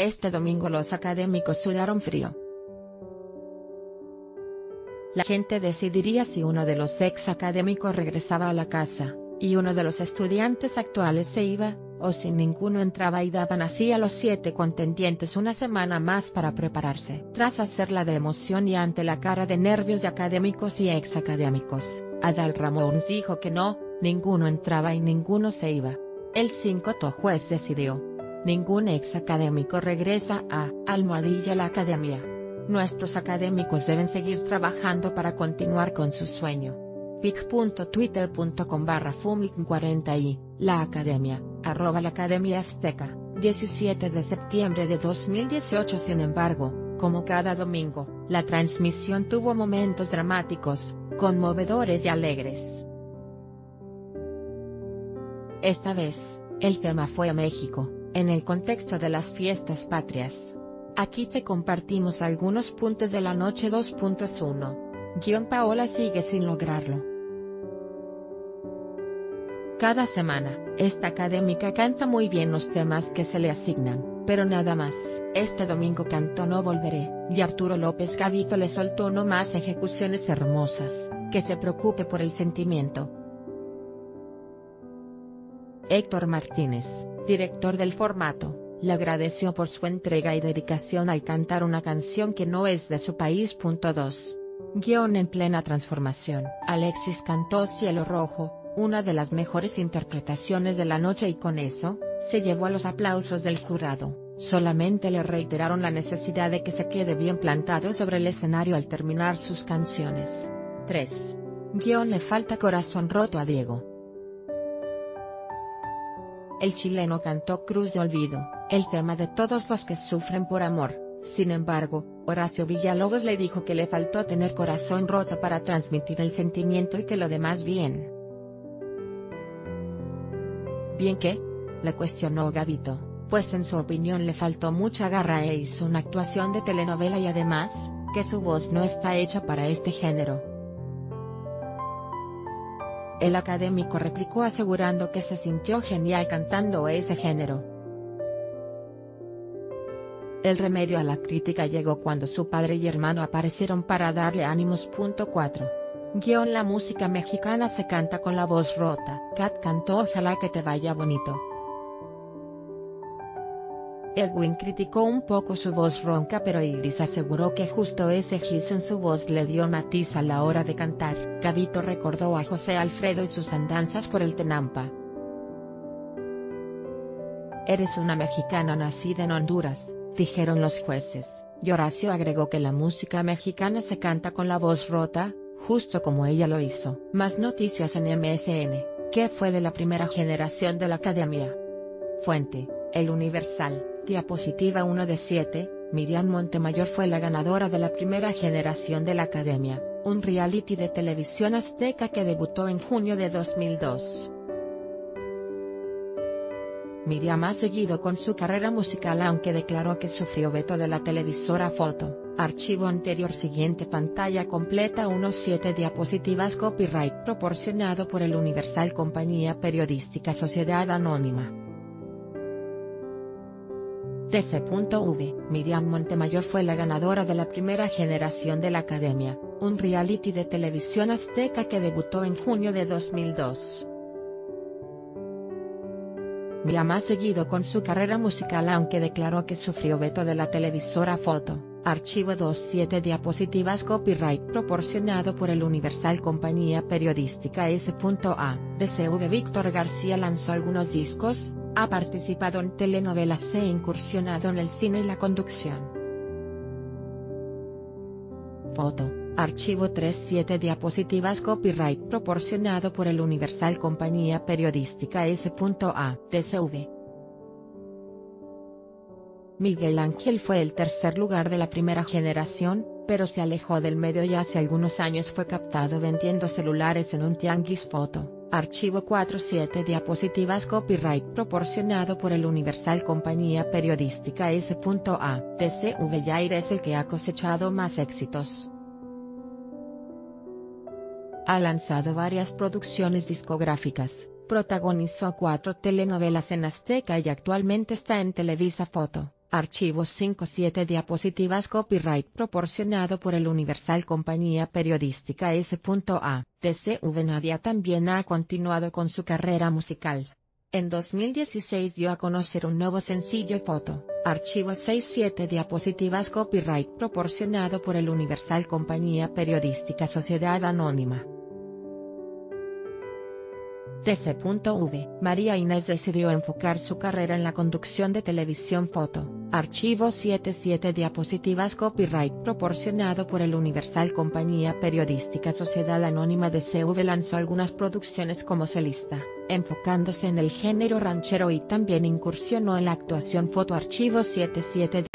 Este domingo los académicos sudaron frío. La gente decidiría si uno de los ex académicos regresaba a la casa, y uno de los estudiantes actuales se iba, o si ninguno entraba y daban así a los siete contendientes una semana más para prepararse. Tras hacerla de emoción y ante la cara de nervios de académicos y ex académicos, Adal Ramón dijo que no, ninguno entraba y ninguno se iba. El 5 juez decidió. Ningún ex académico regresa a Almohadilla la academia. Nuestros académicos deben seguir trabajando para continuar con su sueño. pic.twitter.com barra fumic40 la academia, arroba la academia azteca, 17 de septiembre de 2018 Sin embargo, como cada domingo, la transmisión tuvo momentos dramáticos, conmovedores y alegres. Esta vez, el tema fue México, en el contexto de las fiestas patrias. Aquí te compartimos algunos puntos de la noche 2.1. Guión Paola sigue sin lograrlo. Cada semana, esta académica canta muy bien los temas que se le asignan, pero nada más. Este domingo cantó No Volveré, y Arturo López Gavito le soltó no más ejecuciones hermosas, que se preocupe por el sentimiento. Héctor Martínez, director del formato, le agradeció por su entrega y dedicación al cantar una canción que no es de su país. 2. Guión en plena transformación. Alexis cantó Cielo Rojo, una de las mejores interpretaciones de la noche y con eso, se llevó a los aplausos del jurado, solamente le reiteraron la necesidad de que se quede bien plantado sobre el escenario al terminar sus canciones. 3. Guión le falta corazón roto a Diego. El chileno cantó Cruz de Olvido, el tema de todos los que sufren por amor, sin embargo, Horacio Villalobos le dijo que le faltó tener corazón roto para transmitir el sentimiento y que lo demás bien. ¿Bien qué? Le cuestionó Gavito, pues en su opinión le faltó mucha garra e hizo una actuación de telenovela y además, que su voz no está hecha para este género. El académico replicó asegurando que se sintió genial cantando ese género. El remedio a la crítica llegó cuando su padre y hermano aparecieron para darle ánimos. 4. Guión La música mexicana se canta con la voz rota. Kat cantó Ojalá que te vaya bonito. Edwin criticó un poco su voz ronca pero Iris aseguró que justo ese gis en su voz le dio matiz a la hora de cantar. Gavito recordó a José Alfredo y sus andanzas por el Tenampa. Eres una mexicana nacida en Honduras, dijeron los jueces, y Horacio agregó que la música mexicana se canta con la voz rota, justo como ella lo hizo. Más noticias en MSN, ¿qué fue de la primera generación de la academia? Fuente, El Universal. Diapositiva 1 de 7, Miriam Montemayor fue la ganadora de la primera generación de la Academia, un reality de televisión azteca que debutó en junio de 2002. Miriam ha seguido con su carrera musical aunque declaró que sufrió veto de la televisora Foto, archivo anterior siguiente pantalla completa 1.7 diapositivas copyright proporcionado por el Universal Compañía Periodística Sociedad Anónima. TC.V. Miriam Montemayor fue la ganadora de la primera generación de la Academia, un reality de televisión azteca que debutó en junio de 2002. Miriam ha seguido con su carrera musical aunque declaró que sufrió veto de la televisora Foto, archivo 27 diapositivas copyright proporcionado por el Universal Compañía Periodística S.A. DCV Víctor García lanzó algunos discos, ha participado en telenovelas e incursionado en el cine y la conducción. Foto, archivo 37 diapositivas copyright proporcionado por el Universal Compañía Periodística S.A. DCV. Miguel Ángel fue el tercer lugar de la primera generación, pero se alejó del medio y hace algunos años fue captado vendiendo celulares en un tianguis foto. Archivo 47 diapositivas copyright proporcionado por el Universal Compañía Periodística S.A. DCV Yair es el que ha cosechado más éxitos. Ha lanzado varias producciones discográficas, protagonizó cuatro telenovelas en Azteca y actualmente está en Televisa Foto. Archivos 57 diapositivas copyright proporcionado por el Universal Compañía Periodística S.A. TCV Nadia también ha continuado con su carrera musical. En 2016 dio a conocer un nuevo sencillo foto, Archivos 67 diapositivas copyright proporcionado por el Universal Compañía Periodística Sociedad Anónima. TC.V. María Inés decidió enfocar su carrera en la conducción de televisión foto, archivo 77 diapositivas copyright proporcionado por el Universal Compañía Periodística Sociedad Anónima de CV lanzó algunas producciones como celista, enfocándose en el género ranchero y también incursionó en la actuación foto archivo 77.